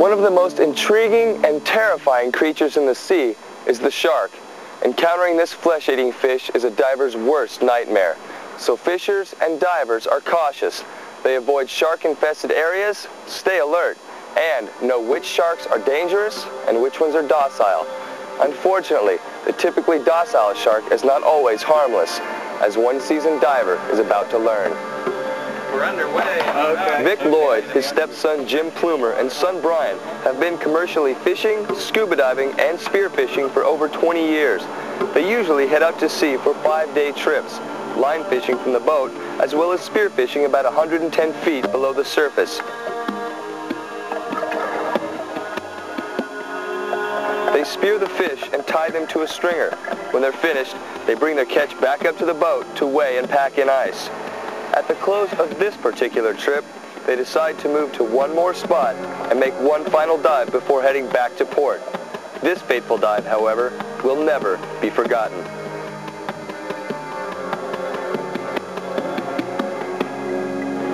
One of the most intriguing and terrifying creatures in the sea is the shark. Encountering this flesh-eating fish is a diver's worst nightmare. So fishers and divers are cautious. They avoid shark-infested areas, stay alert, and know which sharks are dangerous and which ones are docile. Unfortunately, the typically docile shark is not always harmless, as one seasoned diver is about to learn. We're underway. Okay. Vic Lloyd, his stepson Jim Plumer, and son Brian have been commercially fishing, scuba diving, and spearfishing for over 20 years. They usually head out to sea for five-day trips, line fishing from the boat, as well as spearfishing about 110 feet below the surface. They spear the fish and tie them to a stringer. When they're finished, they bring their catch back up to the boat to weigh and pack in ice. At the close of this particular trip, they decide to move to one more spot and make one final dive before heading back to port. This fateful dive, however, will never be forgotten.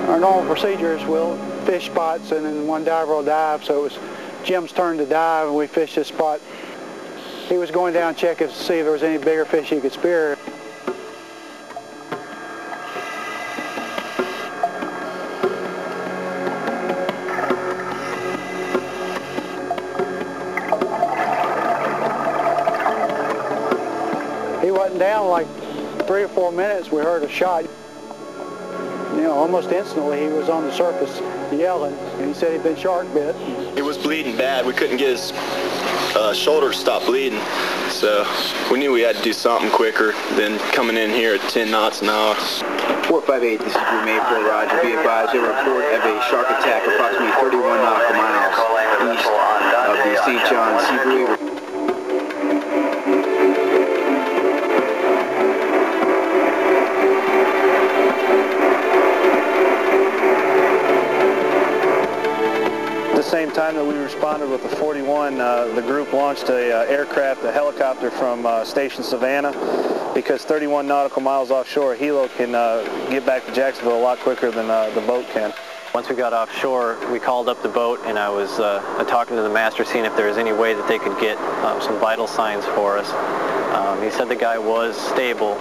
Our normal procedure is we'll fish spots and then one diver will dive, so it was Jim's turn to dive and we fished this spot. He was going down checking to see if there was any bigger fish he could spear. Down like three or four minutes, we heard a shot. You know, almost instantly he was on the surface yelling, and he said he'd been shark bit. It was bleeding bad. We couldn't get his uh, shoulder to stop bleeding, so we knew we had to do something quicker than coming in here at 10 knots an hour. 458, this is Drew Mayfield, Roger. Be advised, a report of a shark attack approximately 31 nautical miles east of the St. John Seabuoy same time that we responded with the 41, uh, the group launched a uh, aircraft, a helicopter from uh, Station Savannah because 31 nautical miles offshore, a helo can uh, get back to Jacksonville a lot quicker than uh, the boat can. Once we got offshore, we called up the boat and I was uh, talking to the master seeing if there was any way that they could get um, some vital signs for us. Um, he said the guy was stable,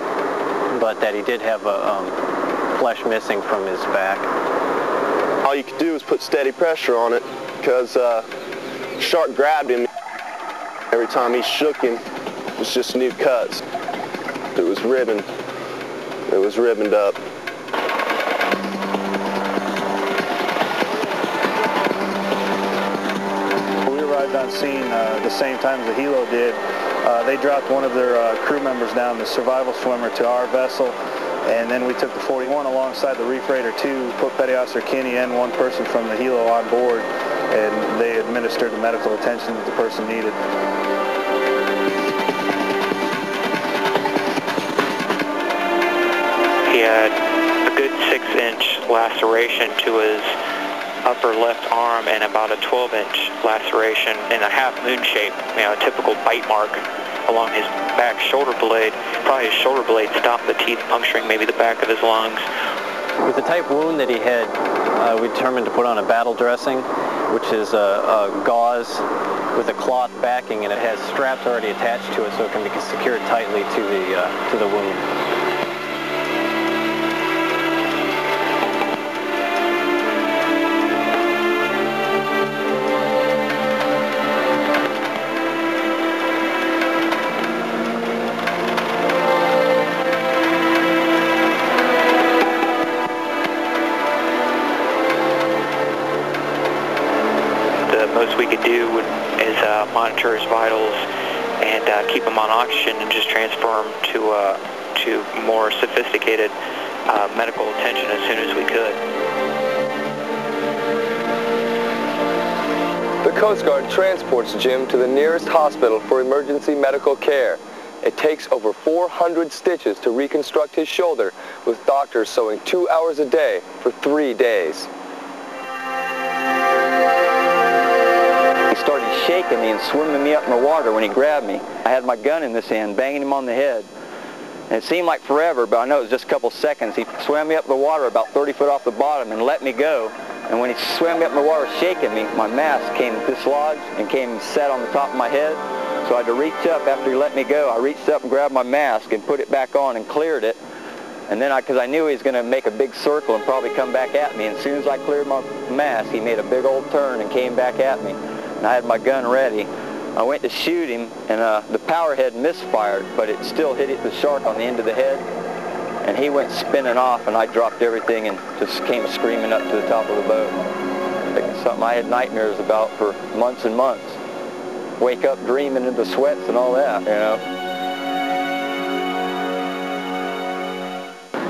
but that he did have a um, flesh missing from his back. All you could do was put steady pressure on it because uh, shark grabbed him. Every time he shook him, it was just new cuts. It was ribbon. It was ribboned up. We arrived on scene uh, the same time as the helo did. Uh, they dropped one of their uh, crew members down, the survival swimmer, to our vessel. And then we took the 41 alongside the Reef Raider 2, put Petty Officer Kinney and one person from the helo on board and they administered the medical attention that the person needed. He had a good six-inch laceration to his upper left arm and about a 12-inch laceration in a half moon shape, you know, a typical bite mark along his back shoulder blade. Probably his shoulder blade stopped the teeth puncturing maybe the back of his lungs. With the type wound that he had, uh, we determined to put on a battle dressing which is a, a, gauze with a cloth backing and it has straps already attached to it so it can be secured tightly to the, uh, to the wound. Monitor his vitals and uh, keep him on oxygen and just transfer him to, uh, to more sophisticated uh, medical attention as soon as we could. The Coast Guard transports Jim to the nearest hospital for emergency medical care. It takes over 400 stitches to reconstruct his shoulder, with doctors sewing two hours a day for three days. Shaking me and swimming me up in the water when he grabbed me. I had my gun in this hand, banging him on the head. And it seemed like forever, but I know it was just a couple seconds. He swam me up the water about 30 foot off the bottom and let me go. And when he swam me up in the water shaking me, my mask came dislodged and came set on the top of my head. So I had to reach up after he let me go. I reached up and grabbed my mask and put it back on and cleared it. And then I, because I knew he was going to make a big circle and probably come back at me. And as soon as I cleared my mask, he made a big old turn and came back at me. And I had my gun ready. I went to shoot him, and uh, the power head misfired, but it still hit the shark on the end of the head. And he went spinning off, and I dropped everything and just came screaming up to the top of the boat. Like something I had nightmares about for months and months. Wake up dreaming in the sweats and all that, you know.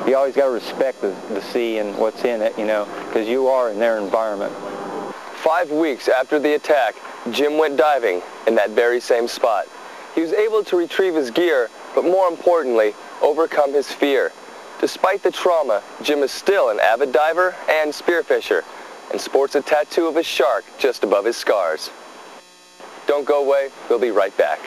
you always got to respect the, the sea and what's in it, you know, because you are in their environment. Five weeks after the attack, Jim went diving in that very same spot. He was able to retrieve his gear, but more importantly, overcome his fear. Despite the trauma, Jim is still an avid diver and spearfisher, and sports a tattoo of a shark just above his scars. Don't go away, we'll be right back.